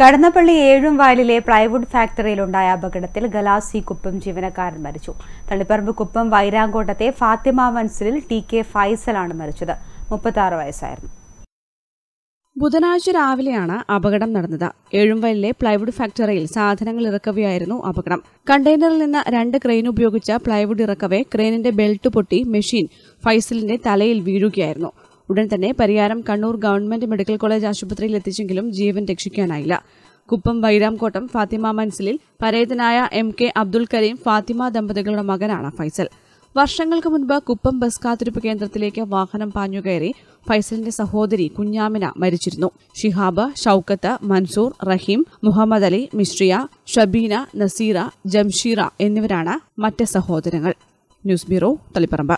കടന്നപ്പള്ളി ഏഴും വയലിലെ പ്ലൈവുഡ് ഫാക്ടറിയിലുണ്ടായ അപകടത്തിൽ ഗലാസി കുപ്പം ജീവനക്കാരൻ മരിച്ചു. തളിപ്പറമ്പ് കുപ്പം വൈരാങ്കോട്ടത്തെ ഫാത്തിമ മൻസിലിൽ ടി കെ ഫൈസലാണ് മരിച്ചത്. മുപ്പത്തി വയസ്സായിരുന്നു. ബുധനാഴ്ച രാവിലെയാണ് അപകടം നടന്നത്. ഏഴുംവയലിലെ പ്ലൈവുഡ് ഫാക്ടറിയിൽ സാധനങ്ങൾ ഇറക്കവെയായിരുന്നു അപകടം. കണ്ടെയ്നറിൽ നിന്ന് രണ്ട് ക്രെയിൻ ഉപയോഗിച്ച പ്ലൈവുഡ് ഇറക്കവെ ക്രെയിനിന്റെ ബെൽറ്റ് പൊട്ടി മെഷീൻ ഫൈസലിന്റെ തലയിൽ വീഴുകയായിരുന്നു. ഉടൻ തന്നെ Pariyaram Kannur government medical college ആശുപത്രിയിൽ എത്തിച്ചെങ്കിലും ജീവൻ രക്ഷിക്കാനായില്ല. കുപ്പം വൈരാംകോട്ടം ഫാത്തിമ മൻസിലിൽ പരേതനായ എം കെ അബ്ദുൽ കരീം ഫാത്തിമ ദമ്പതികളുടെ മകനാണ് ഫൈസൽ. വർഷങ്ങൾക്ക് മുൻപ് കുപ്പം ബസ് കാത്തിരിപ്പ് കേന്ദ്രത്തിലേക്ക് വാഹനം പാഞ്ഞുകയറി ഫൈസലിന്റെ സഹോദരി കുഞ്ഞാമിന മരിച്ചിരുന്നു. ഷിഹാബ് ഷൌക്കത്ത് മൻസൂർ റഹീം മുഹമ്മദ് അലി മിശ്രിയ ഷബീന നസീറ ജംഷീറ എന്നിവരാണ് മറ്റ് സഹോദരങ്ങൾ. News bureau Taliparamba.